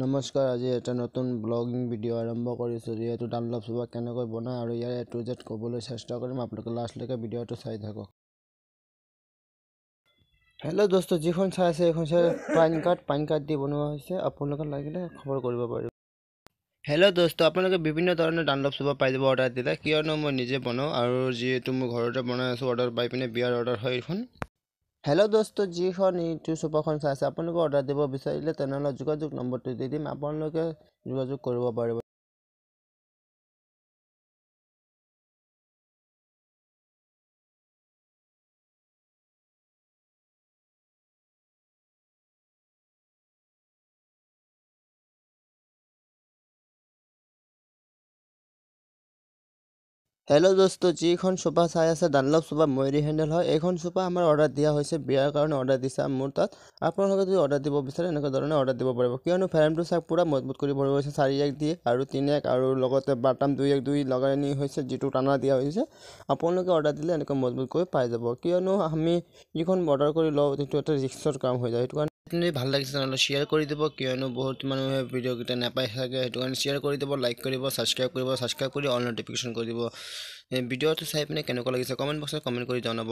নমস্কাৰ আজি এটা নতুন ব্লগিং ভিডিঅ' আৰম্ভ কৰিছোঁ যিহেতু ডানলপ চোফা কেনেকৈ বনায় আৰু ইয়াৰ এ টু জেড ক'বলৈ চেষ্টা কৰিম আপোনালোকে লাষ্টলৈকে ভিডিঅ'টো চাই থাকক। হেল্ল' দোস্ত যিখন চাই আছে এইখন চাই পান কাৰ্ড পান কাৰ্ড দি বনোৱা হৈছে আপোনালোকে লাগিলে খবৰ কৰিব পাৰিব। হেল্ল' দোস্ত আপোনালোকে বিভিন্ন ধৰণৰ ডানলপ চোফা পাই যাব অৰ্ডাৰ দিলে কিয়নো মই নিজে বনাওঁ আৰু যিহেতু মই ঘৰতে বনাই আছোঁ অৰ্ডাৰ পাই পিনে বিয়াৰ অৰ্ডাৰ হয় এইখন। হেল্ল' দোস্ত যিখন ইটো চোফাখন চাই আছে আপোনালোকে অৰ্ডাৰ দিব বিচাৰিলে তেনেহ'লে যোগাযোগ নম্বৰটো দি দিম আপোনালোকে যোগাযোগ কৰিব পাৰিব হেল্ল' দোস্ত যিখন চোফা চাই আছে ডানলপ চোফা ময়ূৰী হেণ্ডেল হয় এইখন চোফা আমাৰ অৰ্ডাৰ দিয়া হৈছে বিয়াৰ কাৰণে অৰ্ডাৰ দিছে মোৰ তাত। আপোনালোকে যদি অৰ্ডাৰ দিব বিচাৰে এনেকুৱা ধৰণে অৰ্ডাৰ দিব পাৰিব। কিয়নো ফ্ৰেমটো চাই পূৰা মজবুত কৰি বনোৱা হৈছে চাৰি এক দিয়ে আৰু তিনি এক আৰু লগতে বাটাম দুই এক দুই লগাই নি হৈছে যিটো টানা দিয়া হৈছে। আপোনালোকে অৰ্ডাৰ দিলে এনেকৈ মজবুত কৰি পাই যাব। কিয়নো আমি যিখন অৰ্ডাৰ কৰি লওঁ সেইটো এটা ৰিক্সৰ কাম হৈ যায় সেইটো কাৰণে আপুনি ভাল লাগিছে তেনেহ'লে শ্বেয়াৰ কৰি দিব কিয়নো বহুত মানুহে ভিডিঅ'কেইটা নাপাই থাকে সেইটো কাৰণে শ্বেয়াৰ কৰি দিব লাইক কৰিব ছাবস্ক্ৰাইব কৰিব ছাবস্ক্ৰাইব কৰি অল নটিফিকেশ্যন কৰি দিব। ভিডিঅ'টো চাই পিনে কেনেকুৱা লাগিছে কমেণ্ট বক্সত কমেণ্ট কৰি জনাব।